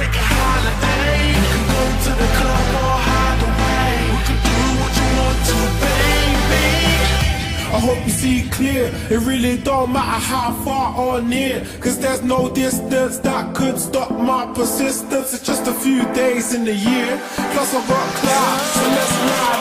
take a holiday. Go to the club or hide away. We can do what you want to, baby. I hope you see it clear. It really don't matter how far or near. Cause there's no distance that could stop my persistence. It's just a few days in the year. Plus I rock cloud, so let's ride.